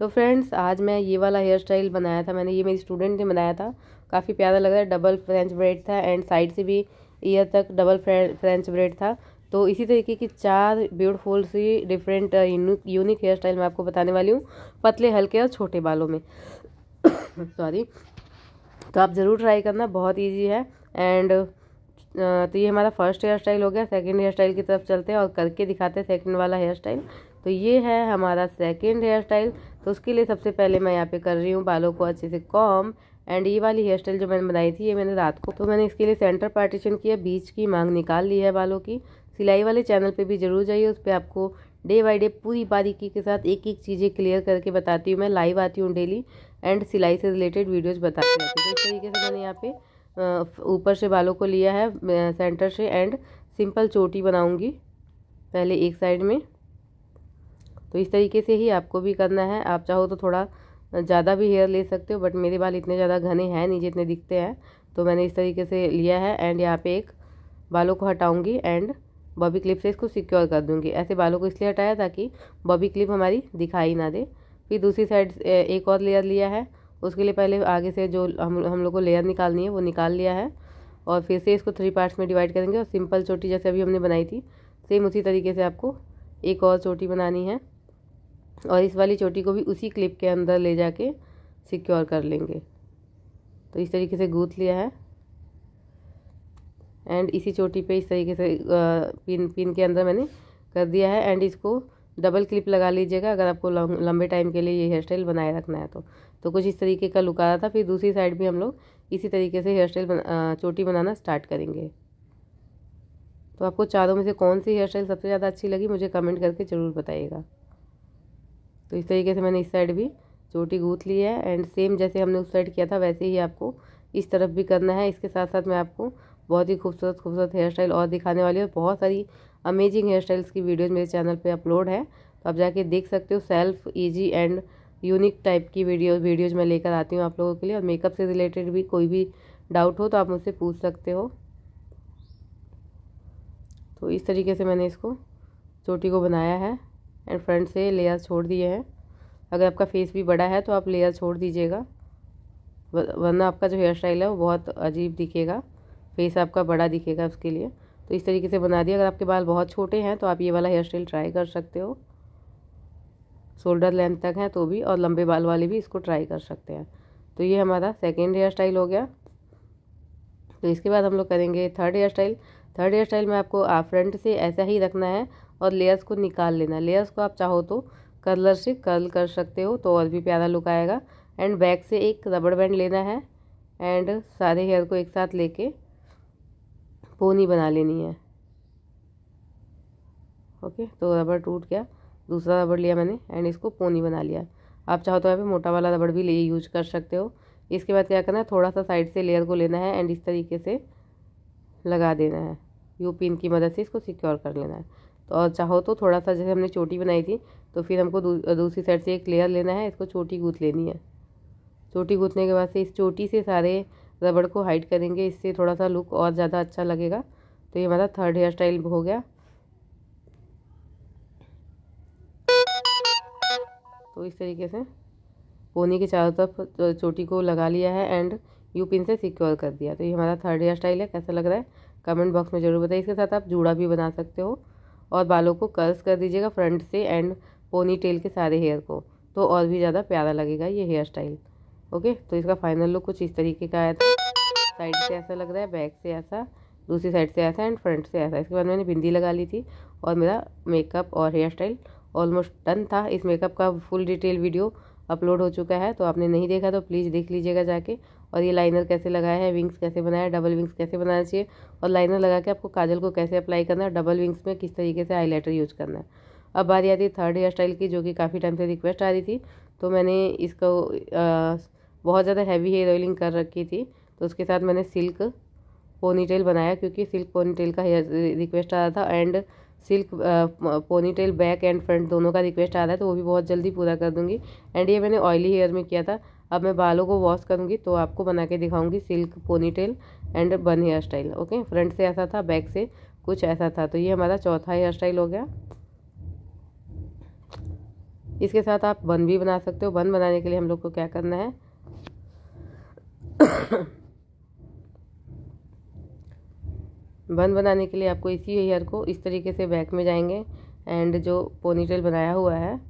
तो फ्रेंड्स, आज मैं ये वाला हेयर स्टाइल बनाया था। मैंने ये मेरी स्टूडेंट ने बनाया था। काफ़ी प्यारा लग रहा है। डबल फ्रेंच ब्रेड था एंड साइड से भी ईयर तक डबल फ्रेंच ब्रेड था। तो इसी तरीके की चार ब्यूटीफुल सी डिफरेंट यूनिक हेयर स्टाइल मैं आपको बताने वाली हूँ। पतले, हल्के और छोटे बालों में। सॉरी तो आप ज़रूर ट्राई करना। बहुत ईजी है। एंड तो ये हमारा फ़र्स्ट हेयर स्टाइल हो गया। सेकंड हेयर स्टाइल की तरफ़ चलते हैं और करके दिखाते हैं सेकंड वाला हेयर स्टाइल तो ये है हमारा सेकंड हेयर स्टाइल तो उसके लिए सबसे पहले मैं यहाँ पे कर रही हूँ बालों को अच्छे से कॉम एंड ये वाली हेयर स्टाइल जो मैंने बनाई थी, ये मैंने रात को तो मैंने इसके लिए सेंटर पार्टीशन किया, बीच की मांग निकाल ली है बालों की। सिलाई वाले चैनल पे भी ज़रूर जाइए, उस पर आपको डे बाई डे पूरी बारीकी के साथ एक एक चीज़ें क्लियर करके बताती हूँ मैं लाइव आती हूँ डेली एंड सिलाई से रिलेटेड वीडियोज़ बताती हूँ। तो इस तरीके से मैंने यहाँ पे ऊपर से बालों को लिया है सेंटर से एंड सिंपल चोटी बनाऊँगी, पहले एक साइड में। तो इस तरीके से ही आपको भी करना है। आप चाहो तो थोड़ा ज़्यादा भी हेयर ले सकते हो बट मेरे बाल इतने ज़्यादा घने हैं नहीं जितने दिखते हैं तो मैंने इस तरीके से लिया है एंड यहाँ पे एक बालों को हटाऊँगी एंड बॉबी क्लिप से इसको सिक्योर कर दूँगी। ऐसे बालों को इसलिए हटाया ताकि बॉबी क्लिप हमारी दिखाई ना दे। फिर दूसरी साइड एक और लेयर लिया है। उसके लिए पहले आगे से जो हम हम लोग को लेयर निकालनी है वो निकाल लिया है और फिर से इसको थ्री पार्ट्स में डिवाइड करेंगे और सिंपल चोटी जैसे अभी हमने बनाई थी सेम उसी तरीके से आपको एक और चोटी बनानी है। और इस वाली चोटी को भी उसी क्लिप के अंदर ले जाके सिक्योर कर लेंगे। तो इस तरीके से गूथ लिया है। एंड इसी चोटी पे इस तरीके से पिन पिन के अंदर मैंने कर दिया है। एंड इसको डबल क्लिप लगा लीजिएगा अगर आपको लंबे टाइम के लिए ये हेयर स्टाइल बनाए रखना है तो। तो कुछ इस तरीके का लुक आ रहा था। फिर दूसरी साइड भी हम लोग इसी तरीके से हेयर स्टाइल बना, चोटी बनाना स्टार्ट करेंगे। तो आपको चारों में से कौन सी हेयर स्टाइल सबसे ज़्यादा अच्छी लगी मुझे कमेंट करके ज़रूर बताइएगा। तो इस तरीके से मैंने इस साइड भी चोटी गूँथ ली है एंड सेम जैसे हमने उस साइड किया था, वैसे ही आपको इस तरफ़ भी करना है। इसके साथ साथ मैं आपको बहुत ही खूबसूरत खूबसूरत हेयर स्टाइल और दिखाने वाली हूँ। बहुत सारी अमेजिंग हेयर स्टाइल्स की वीडियोज़ मेरे चैनल पर अपलोड है। तो आप जाके देख सकते हो self easy and unique type की वीडियो वीडियोज़ मैं लेकर आती हूँ आप लोगों के लिए। और मेकअप से रिलेटेड भी कोई भी डाउट हो तो आप मुझसे पूछ सकते हो। तो इस तरीके से मैंने इसको, चोटी को बनाया है। एंड फ्रंट से लेयर छोड़ दिए हैं। अगर आपका फेस भी बड़ा है तो आप लेयर छोड़ दीजिएगा। वरना आपका जो हेयर स्टाइल है वो बहुत अजीब दिखेगा। फेस आपका बड़ा दिखेगा उसके लिए। तो इस तरीके से बना दिया। अगर आपके बाल बहुत छोटे हैं तो आप ये वाला हेयर स्टाइल ट्राई कर सकते हो। शोल्डर लेंथ तक है तो भी और लंबे बाल वाले भी इसको ट्राई कर सकते हैं। तो ये हमारा सेकेंड हेयर स्टाइल हो गया। तो इसके बाद हम लोग करेंगे third hair style. Third hair style में आपको फ्रंट से ऐसा ही रखना है और लेयर्स को निकाल लेना। लेयर्स को आप चाहो तो कर्लर से कर्ल कर सकते हो तो और भी प्यारा लुक आएगा। एंड बैक से एक रबड़ बैंड लेना है एंड सारे हेयर को एक साथ लेके पोनी बना लेनी है। ओके तो रबड़ टूट गया। दूसरा रबड़ लिया मैंने एंड इसको पोनी बना लिया। आप चाहो तो यहाँ पे मोटा वाला रबड़ भी ले यूज़ कर सकते हो। इसके बाद क्या करना है थोड़ा सा साइड से लेयर को लेना है एंड इस तरीके से लगा देना है। यू पिन की मदद से इसको सिक्योर कर लेना है। और चाहो तो थोड़ा सा जैसे हमने चोटी बनाई थी तो फिर हमको दूसरी साइड से एक लेयर लेना है, इसको चोटी गूँथ लेनी है। चोटी गूँथने के बाद से इस चोटी से सारे रबड़ को हाइड करेंगे, इससे थोड़ा सा लुक और ज़्यादा अच्छा लगेगा। तो ये हमारा थर्ड हेयर स्टाइल हो गया। तो इस तरीके से पोनी के चारों तरफ़ चोटी को लगा लिया है एंड यू पिन से सिक्योर कर दिया। तो ये हमारा थर्ड हेयर स्टाइल है, कैसा लग रहा है? कमेंट बॉक्स में ज़रूर बताइए। इसके साथ आप जूड़ा भी बना सकते हो। और बालों को कर्ल्स कर दीजिएगा फ्रंट से एंड पोनी टेल के सारे हेयर को। तो और भी ज़्यादा प्यारा लगेगा ये हेयर स्टाइल ओके तो इसका फाइनल लुक कुछ इस तरीके का आया था। साइड से ऐसा लग रहा है बैक से ऐसा, दूसरी साइड से ऐसा एंड फ्रंट से ऐसा। इसके बाद मैंने बिंदी लगा ली थी और मेरा मेकअप और हेयर स्टाइल ऑलमोस्ट डन था। इस मेकअप का फुल डिटेल वीडियो अपलोड हो चुका है तो आपने नहीं देखा तो प्लीज़ देख लीजिएगा जाके। और ये लाइनर कैसे लगाया है विंग्स कैसे बनाया है डबल विंग्स कैसे बनाना चाहिए और लाइनर लगा के आपको काजल को कैसे अप्लाई करना है डबल विंग्स में किस तरीके से हाईलाइटर यूज़ करना है। अब बारी आती है थर्ड हेयर स्टाइल की, जो कि काफ़ी टाइम से रिक्वेस्ट आ रही थी तो मैंने इसको बहुत ज़्यादा हैवी हेयर ऑयलिंग कर रखी थी तो उसके साथ मैंने सिल्क पोनीटेल बनाया, क्योंकि सिल्क पोनीटेल का हेयर रिक्वेस्ट आ रहा था and silk ponytail back and front दोनों का रिक्वेस्ट आ रहा है तो वो भी बहुत जल्दी पूरा कर दूँगी। एंड ये मैंने ऑयली हेयर में किया था अब मैं बालों को वॉश करूँगी तो आपको बना के दिखाऊँगी silk ponytail and bun hair style okay front से ऐसा था बैक से कुछ ऐसा था। तो ये हमारा चौथा हेयर स्टाइल हो गया। इसके साथ आप बन भी बना सकते हो। बन बनाने के लिए हम लोग को क्या करना है? बन बनाने के लिए आपको इसी हेयर को इस तरीके से बैक में जाएँगे। एंड जो पोनीटेल बनाया हुआ है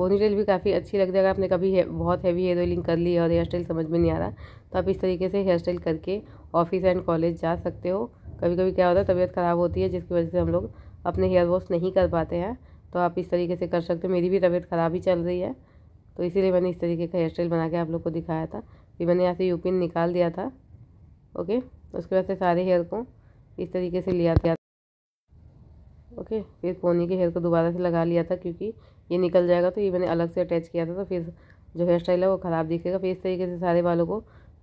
पोनीटेल भी काफ़ी अच्छी लगती है। अगर आपने कभी है, बहुत हैवी हेयर ऑयलिंग कर ली और हेयर स्टाइल समझ में नहीं आ रहा तो आप इस तरीके से हेयर स्टाइल करके ऑफ़िस एंड कॉलेज जा सकते हो। कभी कभी क्या होता है तबीयत ख़राब होती है जिसकी वजह से हम लोग अपने हेयर वॉश नहीं कर पाते हैं तो आप इस तरीके से कर सकते हो। मेरी भी तबीयत ख़राब ही चल रही है तो इसीलिए मैंने इस तरीके का हेयर स्टाइल बना के आप लोग को दिखाया था। फिर मैंने यहाँ से यूपिन निकाल दिया था ओके उसके बाद से सारे हेयर को इस तरीके से लिया था। ओके फिर पोनी के हेयर को दोबारा से लगा लिया था क्योंकि ये निकल जाएगा तो ये मैंने अलग से अटैच किया था तो फिर जो हेयर स्टाइल है वो ख़राब दिखेगा। फिर इस तरीके से सारे बालों को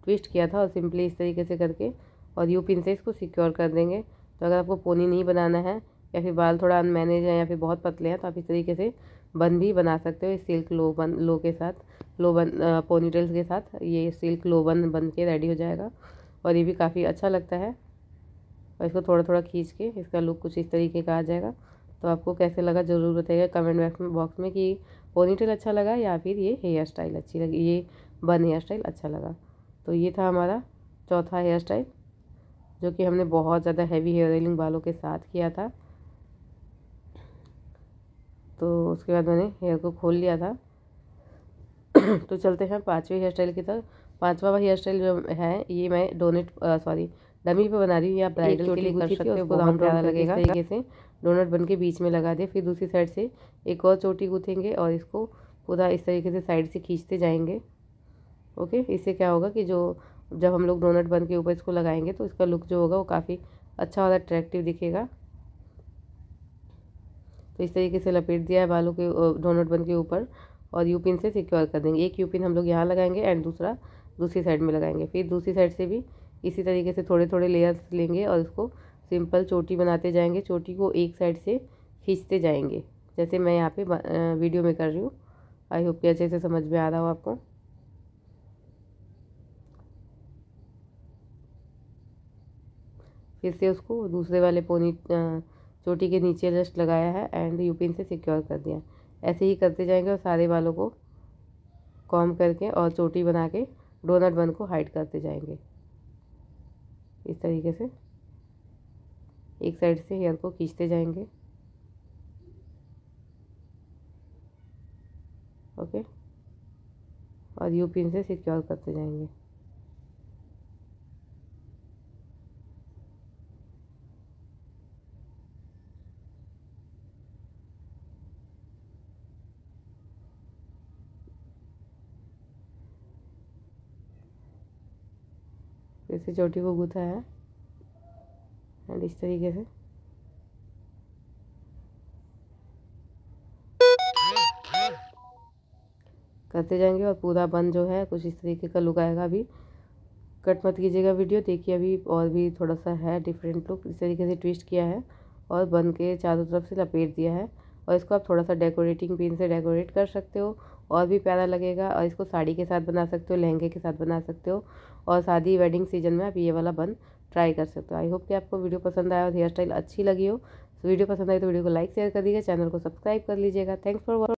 ट्विस्ट किया था और सिंपली इस तरीके से करके और यू पिन से इसको सिक्योर कर देंगे। तो अगर आपको पोनी नहीं बनाना है या फिर बाल थोड़ा अनमैनेज है या फिर बहुत पतले हैं तो आप इस तरीके से बन भी बना सकते हो, इस सिल्क लो बन लो के साथ लो बन पोनी टेल्स के साथ। ये सिल्क लो बन बन के रेडी हो जाएगा और ये भी काफ़ी अच्छा लगता है। और इसको थोड़ा थोड़ा खींच के इसका लुक कुछ इस तरीके का आ जाएगा। तो आपको कैसे लगा? ज़रूर बताइएगा कमेंट बॉक्स में कि पोनी टेल अच्छा लगा या फिर ये हेयर स्टाइल अच्छी लगी, ये बन हेयर स्टाइल अच्छा लगा। तो ये था हमारा चौथा हेयर स्टाइल, जो कि हमने बहुत ज़्यादा हैवी हेयर ऑयलिंग बालों के साथ किया था। तो उसके बाद मैंने हेयर को खोल लिया था। तो चलते हैं पाँचवें हेयर स्टाइल की तरफ़। पाँचवा हेयर स्टाइल जो है, ये मैं डोनेट सॉरी डमी पे बना रही हूँ या ब्राइडल के लिए कर सकते हो राउंड ज़्यादा लगेगा। तरीके से। डोनट बन के बीच में लगा दिया फिर दूसरी साइड से एक और चोटी गूँथेंगे और इसको पूरा इस तरीके से साइड से खींचते जाएँगे। ओके इससे क्या होगा कि जो जब हम लोग डोनट बन के ऊपर इसको लगाएँगे तो इसका लुक जो होगा वो काफ़ी अच्छा और अट्रैक्टिव दिखेगा। तो इस तरीके से लपेट दिया है बालों के डोनट बन के ऊपर और यूपिन से सिक्योर कर देंगे। एक यूपिन हम लोग यहाँ लगाएँगे एंड दूसरा दूसरी साइड में लगाएँगे। फिर दूसरी साइड से भी इसी तरीके से थोड़े थोड़े लेयर्स लेंगे और उसको सिंपल चोटी बनाते जाएँगे। चोटी को एक साइड से खींचते जाएँगे। जैसे मैं यहाँ पे वीडियो में कर रही हूँ। आई होप कि अच्छे से समझ में आ रहा हो आपको। फिर से उसको दूसरे वाले पोनी चोटी के नीचे जस्ट लगाया है एंड यूपिन से सिक्योर कर दिया। ऐसे ही करते जाएँगे और सारे बालों को कॉम करके और चोटी बना के डोनट बन को हाइड करते जाएँगे। इस तरीके से। एक साइड से हेयर को खींचते जाएँगे। ओके? और यू पिन से सिक्योर करते जाएँगे। से चोटी को गूथा है। एंड इस तरीके से। करते जाएँगे और पूरा बन जो है, कुछ इस तरीके का लुक आएगा अभी। कट मत कीजिएगा वीडियो, देखिए अभी और भी थोड़ा सा है डिफरेंट लुक इस तरीके से ट्विस्ट किया है और बन के चारों तरफ़ से लपेट दिया है। और इसको आप थोड़ा सा डेकोरेटिंग पिन से डेकोरेट कर सकते हो। और भी प्यारा लगेगा। और इसको साड़ी के साथ बना सकते हो, लहंगे के साथ बना सकते हो और शादी वेडिंग सीज़न में आप ये वाला बन ट्राई कर सकते हो। आई होप कि आपको वीडियो पसंद आया और हेयर स्टाइल अच्छी लगी हो। तो वीडियो पसंद आई तो वीडियो को लाइक शेयर कर दीजिएगा चैनल को सब्सक्राइब कर लीजिएगा। Thanks for